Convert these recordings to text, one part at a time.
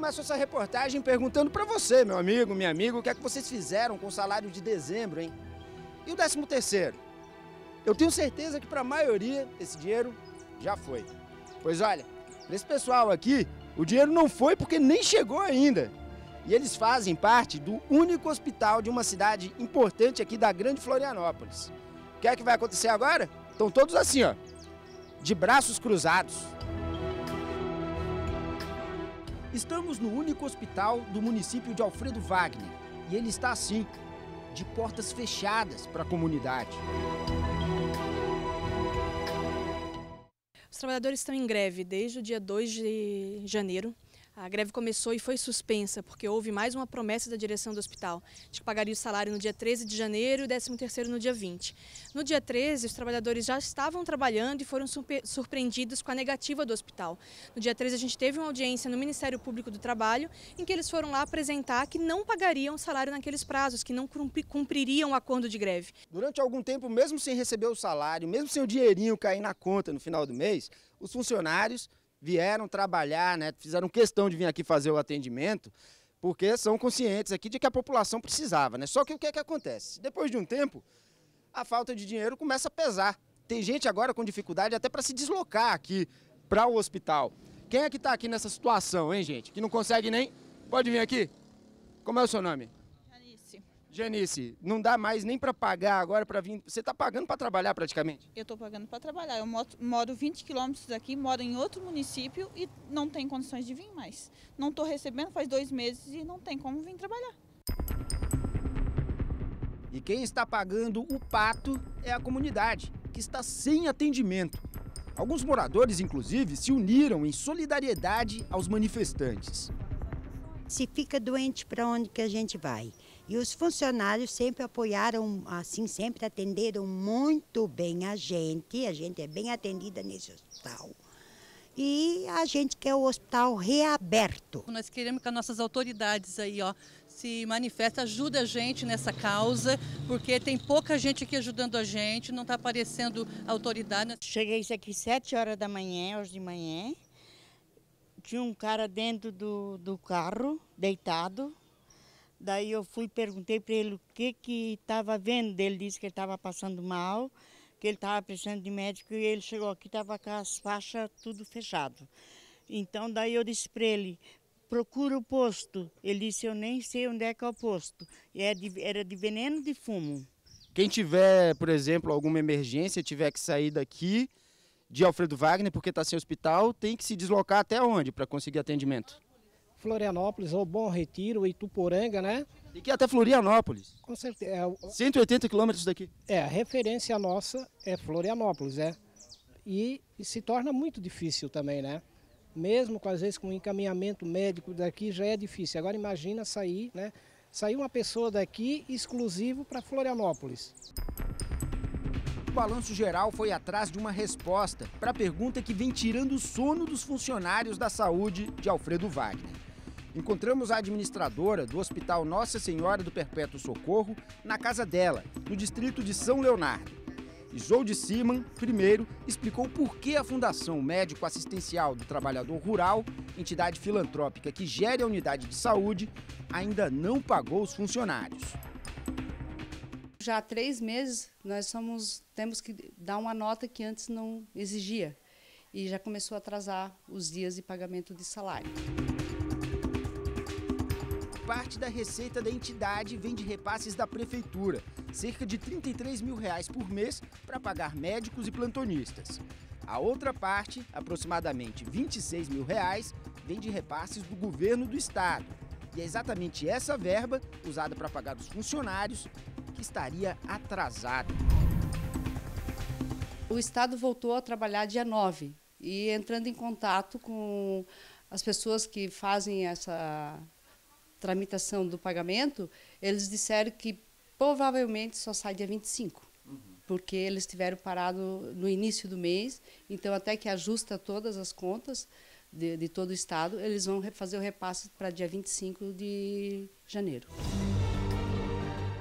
começo essa reportagem perguntando para você, meu amigo, minha amiga, o que é que vocês fizeram com o salário de dezembro, hein? E o décimo terceiro? Eu tenho certeza que para a maioria esse dinheiro já foi. Pois olha, para esse pessoal aqui, o dinheiro não foi porque nem chegou ainda. E eles fazem parte do único hospital de uma cidade importante aqui da Grande Florianópolis. O que é que vai acontecer agora? Estão todos assim, ó, de braços cruzados. Estamos no único hospital do município de Alfredo Wagner e ele está assim, de portas fechadas para a comunidade. Os trabalhadores estão em greve desde o dia 2 de janeiro. A greve começou e foi suspensa, porque houve mais uma promessa da direção do hospital, de que pagaria o salário no dia 13 de janeiro e o 13º no dia 20. No dia 13, os trabalhadores já estavam trabalhando e foram surpreendidos com a negativa do hospital. No dia 13, a gente teve uma audiência no Ministério Público do Trabalho, em que eles foram lá apresentar que não pagariam o salário naqueles prazos, que não cumpririam o acordo de greve. Durante algum tempo, mesmo sem receber o salário, mesmo sem o dinheirinho cair na conta no final do mês, os funcionários vieram trabalhar, né, fizeram questão de vir aqui fazer o atendimento, porque são conscientes aqui de que a população precisava. Né? Só que o que, é que acontece? Depois de um tempo, a falta de dinheiro começa a pesar. Tem gente agora com dificuldade até para se deslocar aqui para o hospital. Quem é que está aqui nessa situação, hein, gente? Que não consegue nem... Pode vir aqui? Como é o seu nome? Janice, não dá mais nem para pagar agora para vir. Você está pagando para trabalhar praticamente? Eu estou pagando para trabalhar. Eu moro 20 quilômetros daqui, moro em outro município e não tem condições de vir mais. Não estou recebendo faz dois meses e não tem como vir trabalhar. E quem está pagando o pato é a comunidade, que está sem atendimento. Alguns moradores, inclusive, se uniram em solidariedade aos manifestantes. Se fica doente, para onde que a gente vai? E os funcionários sempre apoiaram, assim, sempre atenderam muito bem a gente. A gente é bem atendida nesse hospital. E a gente quer o hospital reaberto. Nós queremos que as nossas autoridades aí, ó, se manifestem, ajudem a gente nessa causa, porque tem pouca gente aqui ajudando a gente, não está aparecendo autoridade. Cheguei aqui sete horas da manhã, hoje de manhã tinha um cara dentro do, do carro, deitado. Daí eu fui perguntei para ele o que que estava vendo. Ele disse que ele estava passando mal, que ele estava precisando de médico e ele chegou aqui estava com as faixas tudo fechado. Então daí eu disse para ele procura o posto. Ele disse eu nem sei onde é que é o posto. E era é de, era de veneno de fumo. Quem tiver, por exemplo, alguma emergência, tiver que sair daqui, de Alfredo Wagner, porque está sem hospital, tem que se deslocar até onde para conseguir atendimento? Florianópolis, ou Bom Retiro, Ituporanga, né? E que até Florianópolis. Com certeza. É, 180 quilômetros daqui. É, a referência nossa é Florianópolis, é. E, e, se torna muito difícil também, né? Mesmo com, às vezes com encaminhamento médico daqui já é difícil. Agora imagina sair, né? Sair uma pessoa daqui exclusivo para Florianópolis. O balanço geral foi atrás de uma resposta para a pergunta que vem tirando o sono dos funcionários da saúde de Alfredo Wagner. Encontramos a administradora do Hospital Nossa Senhora do Perpétuo Socorro na casa dela, no distrito de São Leonardo. Isolde Siman, primeiro, explicou por que a Fundação Médico Assistencial do Trabalhador Rural, entidade filantrópica que gere a unidade de saúde, ainda não pagou os funcionários. Já há três meses nós somos, temos que dar uma nota que antes não exigia e já começou a atrasar os dias de pagamento de salário. Parte da receita da entidade vem de repasses da prefeitura, cerca de 33 mil reais por mês para pagar médicos e plantonistas. A outra parte, aproximadamente 26 mil reais, vem de repasses do governo do estado. E é exatamente essa verba usada para pagar os funcionários que estaria atrasado. O Estado voltou a trabalhar dia 9 e entrando em contato com as pessoas que fazem essa tramitação do pagamento, eles disseram que provavelmente só sai dia 25, uhum. porque eles estiveram parados no início do mês, então até que ajusta todas as contas de, de todo o estado, eles vão fazer o repasse para dia 25 de janeiro.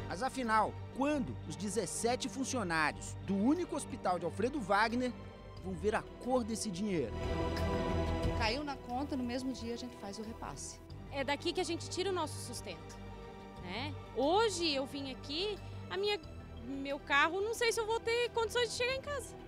Mas afinal, quando os 17 funcionários do único hospital de Alfredo Wagner vão ver a cor desse dinheiro? Caiu na conta, no mesmo dia a gente faz o repasse. É daqui que a gente tira o nosso sustento. Né? Hoje eu vim aqui, a minha, meu carro, não sei se eu vou ter condições de chegar em casa.